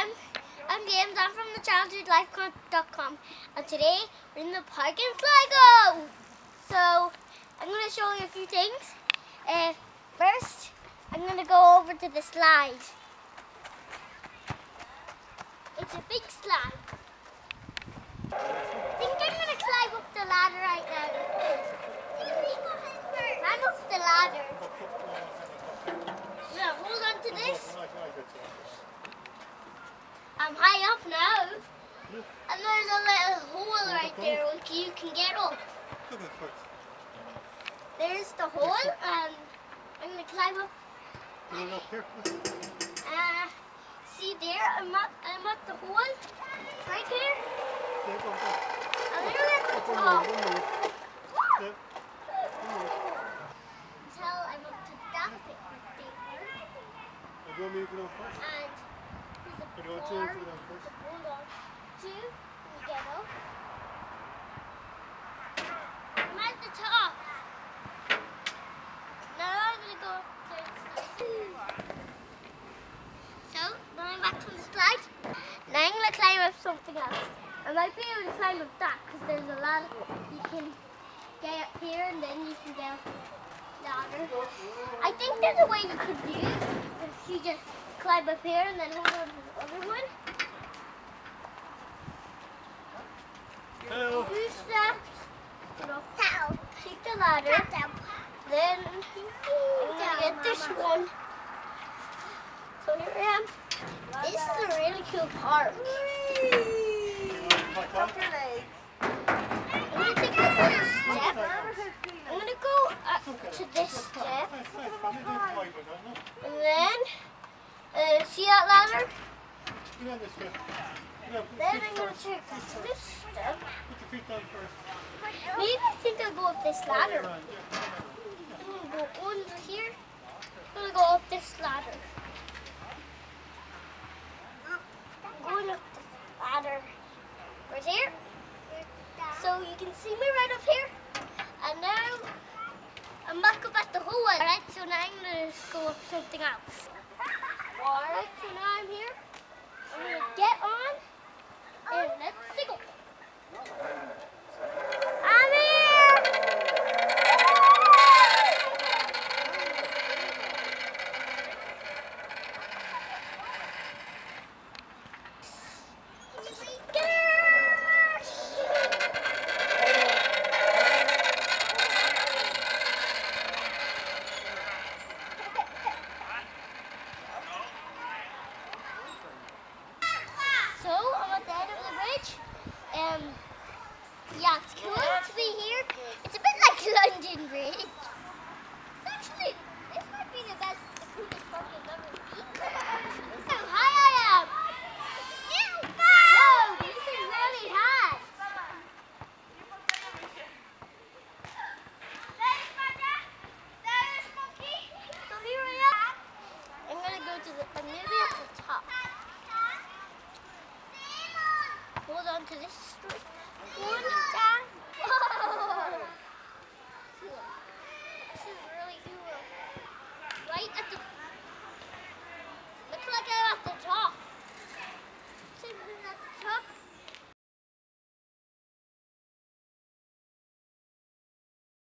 I'm I'm James. I'm from the childhoodlifecon.com and today we're in the park in Sligo. So I'm going to show you a few things. Uh, first, I'm going to go over to the slide. It's a big slide. I think I'm going to climb up the ladder right now. Climb up the ladder. Yeah, hold on to this. I'm up now. And there's a little hole right there which you can get up. There's the hole and I'm going to climb up. Uh, see there, I'm at, I'm at the hole. Right here. And then we're at the top. Until I'm up to that there. And there's a But you want to bar go down first? to hold to when you get up. I'm at the top. Now I'm gonna go upstairs. So, I'm back to the slide. Now I'm gonna climb up something else. I might be able to climb up that because there's a lot you can get up here and then you can get up the ladder. I think there's a way you could do it. If you just climb up here and then hold on to the other one. Hello. Two steps. Go. Take the ladder. Then I'm gonna get this one. So here I am. This is a really cool park. I'm gonna take the first step. I'm gonna go up to this step. And then, that ladder? Then I'm gonna take this step. Maybe I think I'll go up this ladder. I'm gonna go under here. I'm gonna go up this ladder. I'm going up the ladder. Right here. So you can see me right up here. And now I'm back up at the hole. Alright, so now I'm gonna go up something else. Alright, so now I'm here. I'm gonna get on and let's go. I'm here! So I'm at the end of the bridge. Um, yeah, it's cool to be here. It's a bit like London Bridge. It's actually, this might be the best, the coolest park I've ever seen. How high I am! Whoa, this is really high. I'm gonna go to the, at the top. Hold on to this string. Right at the. Looks like I'm at the top.